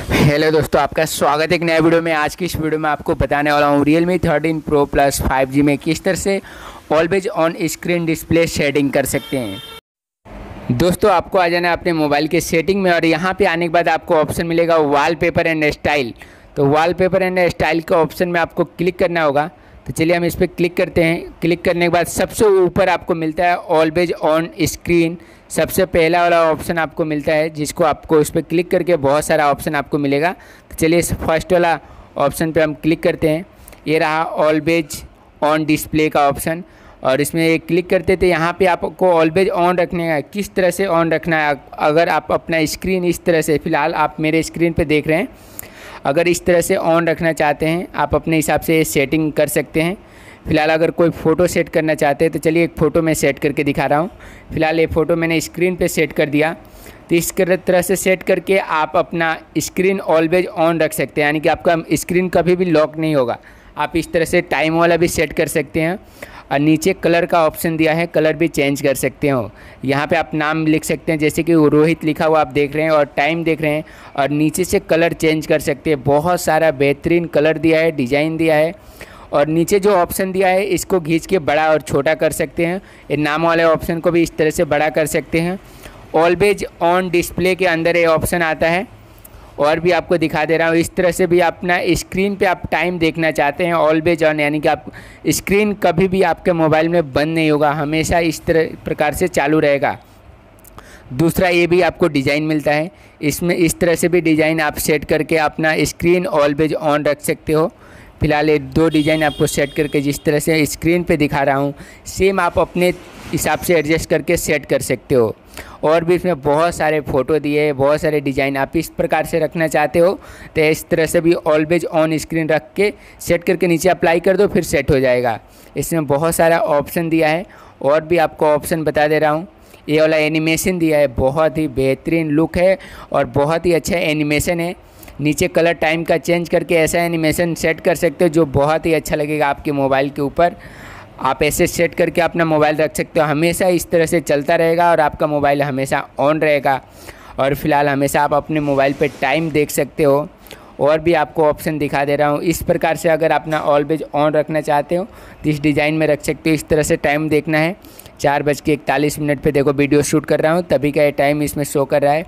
Hello दोस्तों, आपका स्वागत है एक नए वीडियो में। आज की इस वीडियो में आपको बताने वाला हूँ Realme thirteen pro plus five G में किस तरह से always on screen display setting कर सकते हैं। दोस्तों, आपको आ जाना है अपने मोबाइल के सेटिंग में और यहाँ पे आने के बाद आपको ऑप्शन मिलेगा वॉलपेपर एंड स्टाइल तो वॉलपेपर एंड स्टाइल के ऑप्शन में आपको क्लिक करना होगा। तो चलिए हम इस पर क्लिक करते हैं। क्लिक करने के बाद सबसे ऊपर आपको मिलता है ऑलवेज ऑन स्क्रीन सबसे पहला वाला ऑप्शन आपको मिलता है, जिसको आपको उस पर क्लिक करके बहुत सारा ऑप्शन आपको मिलेगा। तो चलिए इस फ़र्स्ट वाला ऑप्शन पे हम क्लिक करते हैं। ये रहा ऑलवेज ऑन डिस्प्ले का ऑप्शन और इसमें क्लिक करते थे, यहाँ पे आपको ऑलवेज ऑन रखने का किस तरह से ऑन रखना है? अगर आप अपना स्क्रीन इस तरह से, फ़िलहाल आप मेरे स्क्रीन पे देख रहे हैं। अगर इस तरह से ऑन रखना चाहते हैं, आप अपने हिसाब से सेटिंग कर सकते हैं। फ़िलहाल अगर कोई फ़ोटो सेट करना चाहते हैं तो चलिए एक फ़ोटो मैं सेट करके दिखा रहा हूँ। फ़िलहाल ये फ़ोटो मैंने स्क्रीन पे सेट कर दिया। तो इस तरह से सेट करके आप अपना स्क्रीन ऑलवेज ऑन रख सकते हैं। यानी कि आपका स्क्रीन कभी भी लॉक नहीं होगा। आप इस तरह से टाइम वाला भी सेट कर सकते हैं। और नीचे कलर का ऑप्शन दिया है, कलर भी चेंज कर सकते हो। यहाँ पे आप नाम लिख सकते हैं, जैसे कि रोहित लिखा हुआ आप देख रहे हैं और टाइम देख रहे हैं और नीचे से कलर चेंज कर सकते हैं। बहुत सारा बेहतरीन कलर दिया है, डिज़ाइन दिया है और नीचे जो ऑप्शन दिया है, इसको घींच के बड़ा और छोटा कर सकते हैं। ये नाम वाले ऑप्शन को भी इस तरह से बड़ा कर सकते हैं। ऑलवेज ऑन डिस्प्ले के अंदर ये ऑप्शन आता है। और भी आपको दिखा दे रहा हूँ। इस तरह से भी अपना स्क्रीन पे आप टाइम देखना चाहते हैं ऑलवेज ऑन यानी कि आप स्क्रीन कभी भी आपके मोबाइल में बंद नहीं होगा, हमेशा इस तरह, प्रकार से चालू रहेगा। दूसरा, ये भी आपको डिज़ाइन मिलता है। इसमें इस तरह से भी डिज़ाइन आप सेट करके अपना स्क्रीन ऑलवेज ऑन रख सकते हो। फ़िलहाल ये दो डिज़ाइन आपको सेट करके जिस तरह से स्क्रीन पे दिखा रहा हूँ सेम आप अपने हिसाब से एडजस्ट करके सेट कर सकते हो। और भी इसमें बहुत सारे फ़ोटो दिए हैं बहुत सारे डिज़ाइन आप इस प्रकार से रखना चाहते हो तो इस तरह से भी ऑलवेज ऑन स्क्रीन रख के सेट करके नीचे अप्लाई कर दो, फिर सेट हो जाएगा। इसमें बहुत सारा ऑप्शन दिया है, और भी आपको ऑप्शन बता दे रहा हूँ। ये वाला एनिमेशन दिया है, बहुत ही बेहतरीन लुक है और बहुत ही अच्छा एनिमेशन है। नीचे कलर टाइम का चेंज करके ऐसा एनिमेशन सेट कर सकते हो जो बहुत ही अच्छा लगेगा आपके मोबाइल के ऊपर। आप ऐसे सेट करके अपना मोबाइल रख सकते हो। हमेशा इस तरह से चलता रहेगा और आपका मोबाइल हमेशा ऑन रहेगा। और फ़िलहाल हमेशा आप अपने मोबाइल पर टाइम देख सकते हो। और भी आपको ऑप्शन दिखा दे रहा हूँ। इस प्रकार से अगर अपना ऑलवेज ऑन रखना चाहते हो तो इस डिज़ाइन में रख सकते हो। इस तरह से टाइम देखना है। चार बज के इकतालीस मिनट पे देखो, वीडियो शूट कर रहा हूँ। तभी का ये टाइम इसमें शो कर रहा है।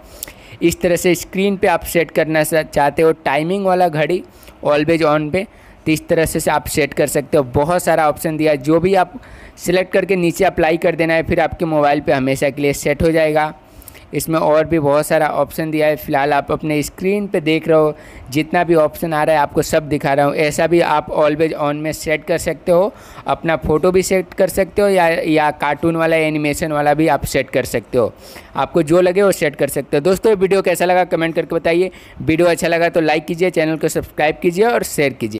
इस तरह से स्क्रीन पे आप सेट करना चाहते हो, टाइमिंग वाला घड़ी ऑलवेज ऑन पे तो इस तरह से आप सेट कर सकते हो। बहुत सारा ऑप्शन दिया। जो भी आप सिलेक्ट करके नीचे अप्लाई कर देना है, फिर आपके मोबाइल पे हमेशा के लिए सेट हो जाएगा। इसमें और भी बहुत सारा ऑप्शन दिया है। फ़िलहाल आप अपने स्क्रीन पे देख रहे हो। जितना भी ऑप्शन आ रहा है, आपको सब दिखा रहा हूँ। ऐसा भी आप ऑलवेज ऑन में सेट कर सकते हो। अपना फ़ोटो भी सेट कर सकते हो या या कार्टून वाला एनिमेशन वाला भी आप सेट कर सकते हो। आपको जो लगे वो सेट कर सकते हो। दोस्तों वीडियो कैसा लगा? कमेंट करके बताइए। वीडियो अच्छा लगा तो लाइक कीजिए, चैनल को सब्सक्राइब कीजिए और शेयर कीजिए।